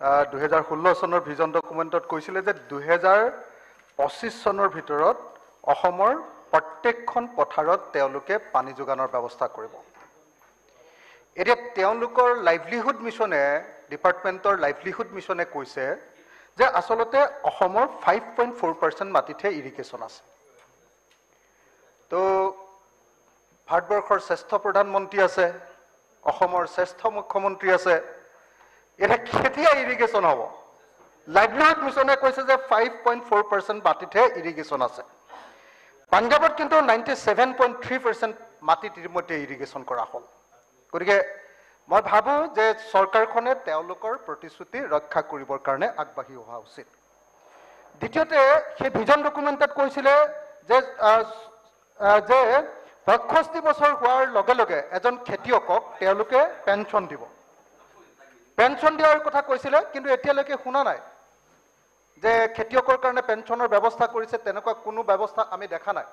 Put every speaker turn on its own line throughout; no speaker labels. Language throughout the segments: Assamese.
দুহেজাৰ ষোল্ল চনৰ ভিজন ডকুমেণ্টত কৈছিলে যে দুহেজাৰ পঁচিছ চনৰ ভিতৰত অসমৰ প্ৰত্যেকখন পথাৰত তেওঁলোকে পানী যোগানৰ ব্যৱস্থা কৰিব। এতিয়া তেওঁলোকৰ লাইভলিহুড মিছনে ডিপাৰ্টমেণ্টৰ লাইভলিহুড মিছনে কৈছে যে আচলতে অসমৰ ফাইভ পইণ্ট ফ'ৰ পাৰ্চেণ্ট মাটিতহে ইৰিগেশ্যন আছে। তো ভাৰতবৰ্ষৰ শ্ৰেষ্ঠ প্ৰধানমন্ত্ৰী আছে অসমৰ শ্ৰেষ্ঠ মুখ্যমন্ত্ৰী আছে এতিয়া কেতিয়া ইৰিগেশ্যন হ'ব। লাইভলিহুড মিছনে কৈছে যে ফাইভ পইণ্ট ফ'ৰ পাৰ্চেণ্ট মাটিতহে ইৰিগেশ্যন আছে। পাঞ্জাৱত কিন্তু ninety seven point three percent মাটিত ইতিমধ্যে ইৰিগেশ্যন কৰা হ'ল। গতিকে মই ভাবোঁ যে চৰকাৰখনে তেওঁলোকৰ প্ৰতিশ্ৰুতি ৰক্ষা কৰিবৰ কাৰণে আগবাঢ়ি অহা উচিত। দ্বিতীয়তে সেই ভিজন ডকুমেণ্টত কৈছিলে যে যে বছৰ হোৱাৰ লগে লগে এজন খেতিয়কক তেওঁলোকে পেঞ্চন দিব। পেঞ্চন দিয়াৰ কথা কৈছিলে কিন্তু এতিয়ালৈকে শুনা নাই। যে খেতিয়কৰ কাৰণে পেঞ্চনৰ ব্যৱস্থা কৰিছে তেনেকুৱা কোনো ব্যৱস্থা আমি দেখা নাই।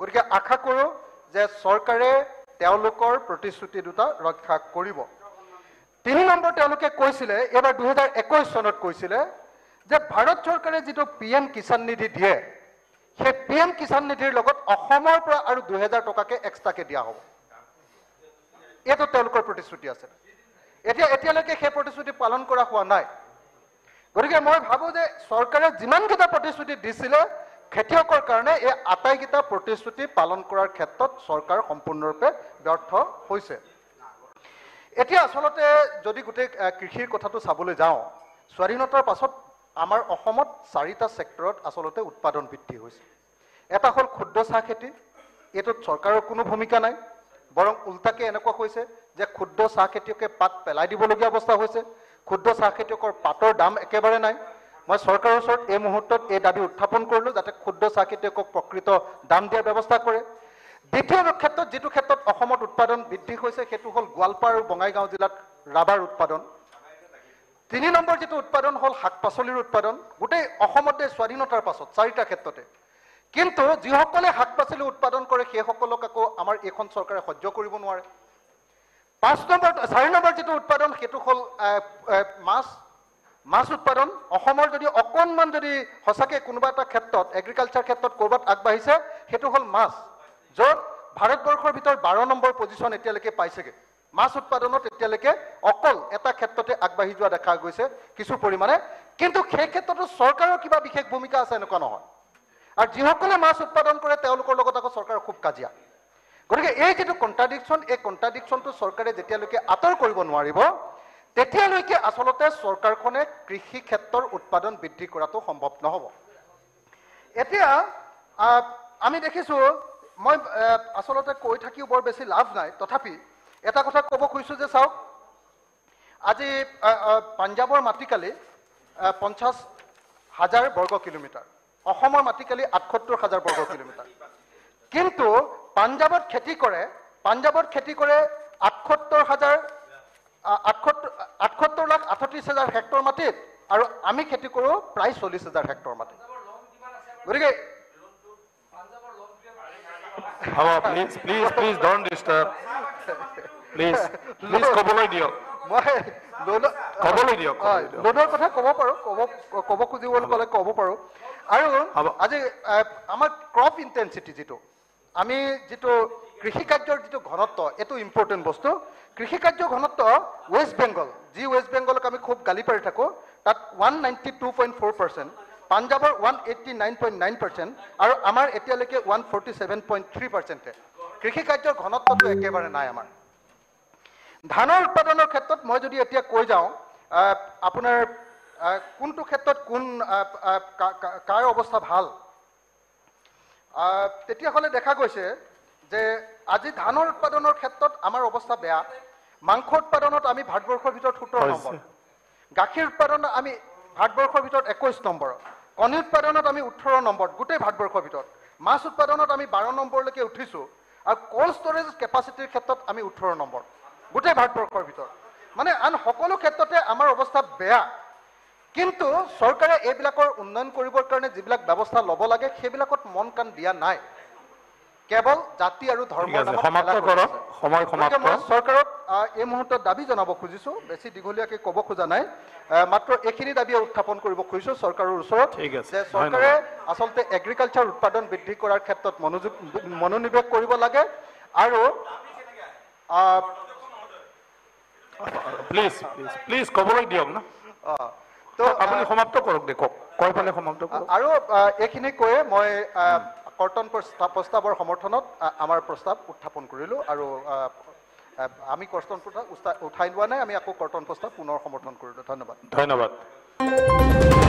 গতিকে আশা কৰোঁ যে চৰকাৰে তেওঁলোকৰ প্ৰতিশ্ৰুতি দুটা ৰক্ষা কৰিব। তিনি নম্বৰ তেওঁলোকে কৈছিলে এইবাৰ দুহেজাৰ একৈছ চনত কৈছিলে যে ভাৰত চৰকাৰে যিটো পি এম কিষাণ নিধি দিয়ে সেই পি এম কিষাণ নিধিৰ লগত অসমৰ পৰা আৰু দুহেজাৰ টকাকে এক্সট্ৰাকে দিয়া হ'ব। এইটো তেওঁলোকৰ প্ৰতিশ্ৰুতি আছে। এতিয়া এতিয়ালৈকে সেই প্ৰতিশ্ৰুতি পালন কৰা হোৱা নাই। গতিকে মই ভাবোঁ যে চৰকাৰে যিমানকেইটা প্ৰতিশ্ৰুতি দিছিলে খেতিয়কৰ কাৰণে এই আটাইকেইটা প্ৰতিশ্ৰুতি পালন কৰাৰ ক্ষেত্ৰত চৰকাৰ সম্পূৰ্ণৰূপে ব্যৰ্থ হৈছে। এতিয়া আচলতে যদি গোটেই কৃষিৰ কথাটো চাবলৈ যাওঁ স্বাধীনতাৰ পাছত আমাৰ অসমত চাৰিটা ছেক্টৰত আচলতে উৎপাদন বৃদ্ধি হৈছে। এটা হ'ল ক্ষুদ্ৰ চাহ খেতি এইটোত চৰকাৰৰ কোনো ভূমিকা নাই। বৰং ওলোটাকে এনেকুৱা হৈছে যে ক্ষুদ্ৰ চাহ খেতিয়কে পাত পেলাই দিবলগীয়া অৱস্থা হৈছে। ক্ষুদ্ৰ চাহ খেতিয়কৰ পাতৰ দাম একেবাৰে নাই। মই চৰকাৰৰ ওচৰত এই মুহূৰ্তত এই দাবী উত্থাপন কৰিলোঁ যাতে ক্ষুদ্ৰ চাহ খেতিয়কক প্ৰকৃত দাম দিয়াৰ ব্যৱস্থা কৰে। দ্বিতীয় ক্ষেত্ৰত যিটো ক্ষেত্ৰত অসমত উৎপাদন বৃদ্ধি হৈছে সেইটো হ'ল গোৱালপাৰ আৰু বঙাইগাঁও জিলাত ৰাবাৰ উৎপাদন। তিনি নম্বৰ যিটো উৎপাদন হ'ল শাক পাচলিৰ উৎপাদন। গোটেই অসমতে স্বাধীনতাৰ পাছত চাৰিটা ক্ষেত্ৰতে। কিন্তু যিসকলে শাক পাচলি উৎপাদন কৰে সেইসকলক আকৌ আমাৰ এইখন চৰকাৰে সহ্য কৰিব নোৱাৰে। পাঁচ নম্বৰ চাৰি নম্বৰ যিটো উৎপাদন সেইটো হ'ল মাছ। মাছ উৎপাদন অসমৰ যদি অকণমান যদি সঁচাকৈ কোনোবা এটা ক্ষেত্ৰত এগ্ৰিকালচাৰ ক্ষেত্ৰত ক'ৰবাত আগবাঢ়িছে সেইটো হ'ল মাছ য'ত ভাৰতবৰ্ষৰ ভিতৰত বাৰ নম্বৰ পজিশ্যন এতিয়ালৈকে পাইছেগৈ। মাছ উৎপাদনত এতিয়ালৈকে অকল এটা ক্ষেত্ৰতে আগবাঢ়ি যোৱা দেখা গৈছে কিছু পৰিমাণে। কিন্তু সেই ক্ষেত্ৰতো চৰকাৰৰ কিবা বিশেষ ভূমিকা আছে এনেকুৱা নহয়। আৰু যিসকলে মাছ উৎপাদন কৰে তেওঁলোকৰ লগত আকৌ চৰকাৰৰ খুব কাজিয়া। গতিকে এই যিটো কণ্ট্ৰাডিকশ্যন এই কণ্ট্ৰাডিকশ্যনটো চৰকাৰে যেতিয়ালৈকে আঁতৰ কৰিব নোৱাৰিব তেতিয়ালৈকে আচলতে চৰকাৰখনে কৃষি ক্ষেত্ৰৰ উৎপাদন বৃদ্ধি কৰাটো সম্ভৱ নহ'ব। এতিয়া আমি দেখিছোঁ মই আচলতে কৈ থাকিও বৰ বেছি লাভ নাই। তথাপি এটা কথা ক'ব খুজিছোঁ যে চাওক আজি পাঞ্জাৱৰ মাটিকালি পঞ্চাছ হাজাৰ বৰ্গ কিলোমিটাৰ। অসমৰ মাটিকালি আঠসত্তৰ হাজাৰ বৰ্গ কিলোমিটাৰ। কিন্তু পাঞ্জাৱত খেতি কৰে পাঞ্জাৱত খেতি কৰে আঠসত্তৰ হাজাৰ আঠসত্তৰ আঠসত্তৰ লাখ আঠত্ৰিছ হাজাৰ হেক্টৰ মাটিত আৰু আমি খেতি কৰোঁ প্ৰায় চল্লিছ হাজাৰ হেক্টৰ মাটিত। গতিকে
হ'ব please please please don't disturb please please ক'বলৈ দিয়ক।
মই লোনৰ কথা ক'ব পাৰোঁ ক'ব ক'ব খুজিবলৈ গ'লে ক'ব পাৰোঁ। আৰু। আজি আমাৰ ক্ৰপ ইণ্টেনচিটি যিটো আমি যিটো কৃষি কাৰ্যৰ যিটো ঘনত্ব এইটো ইম্পৰ্টেণ্ট বস্তু। কৃষি কাৰ্যৰ ঘনত্ব ৱেষ্ট বেংগল যি ৱেষ্ট বেংগলক আমি খুব গালি পাৰি থাকোঁ তাত one ninety two point four percent পাঞ্জাৱৰ one eighty nine point nine percent আৰু আমাৰ এতিয়ালৈকে one forty seven point three পাৰ্চেণ্টে কৃষি কাৰ্যৰ ঘনত্বটো একেবাৰে নাই আমাৰ। ধানৰ উৎপাদনৰ ক্ষেত্ৰত মই যদি এতিয়া কৈ যাওঁ আপোনাৰ কোনটো ক্ষেত্ৰত কোন কাৰ অৱস্থা ভাল? তেতিয়াহ'লে দেখা গৈছে যে আজি ধানৰ উৎপাদনৰ ক্ষেত্ৰত আমাৰ অৱস্থা বেয়া। মাংস উৎপাদনত আমি ভাৰতবৰ্ষৰ ভিতৰত সোতৰ। নম্বৰ। গাখীৰ উৎপাদনত আমি ভাৰতবৰ্ষৰ ভিতৰত একৈছ নম্বৰত কণী উৎপাদনত আমি ওঠৰ নম্বৰত গোটেই ভাৰতবৰ্ষৰ ভিতৰত। মাছ উৎপাদনত আমি বাৰ নম্বৰলৈকে উঠিছোঁ আৰু কল্ড ষ্ট'ৰেজ কেপাচিটিৰ ক্ষেত্ৰত আমি ওঠৰ নম্বৰ। গোটেই ভাৰতবৰ্ষৰ ভিতৰত। মানে আন সকলো ক্ষেত্ৰতে আমাৰ অৱস্থা বেয়া। কিন্তু চৰকাৰে এইবিলাকৰ উন্নয়ন কৰিবৰ কাৰণে যিবিলাক ব্যৱস্থা ল'ব লাগে সেইবিলাকত মন কাণ দিয়া নাই। কেৱল জাতি আৰু মই চৰকাৰক এই মুহূৰ্তত দাবী জনাব খুজিছোঁ বেছি দীঘলীয়াকৈ ক'ব খোজা নাই। মাত্ৰ এইখিনি দাবীয়ে উত্থাপন কৰিব খুজিছোঁ চৰকাৰৰ ওচৰত যে চৰকাৰে আচলতে এগ্ৰিকালচাৰ উৎপাদন বৃদ্ধি কৰাৰ ক্ষেত্ৰত মনোযোগ মনোনিৱেশ কৰিব লাগে আৰু
প্লিজ প্লিজ প্লিজ ক'বলৈ দিয়ক না।
তো
আপুনি সমাপ্ত কৰক দে কওক কৈ পেলাই সমাপ্ত কৰক?
আৰু এইখিনি কৈয়ে মই কৰ্তন প্ৰস্তাৱ প্ৰস্তাৱৰ সমৰ্থনত আমাৰ প্ৰস্তাৱ উত্থাপন কৰিলোঁ আৰু আমি কৰ্তন প্ৰস্তাৱ উঠাই লোৱা নাই আমি আকৌ কৰ্তন প্ৰস্তাৱ পুনৰ সমৰ্থন কৰিলোঁ। ধন্যবাদ।
ধন্যবাদ।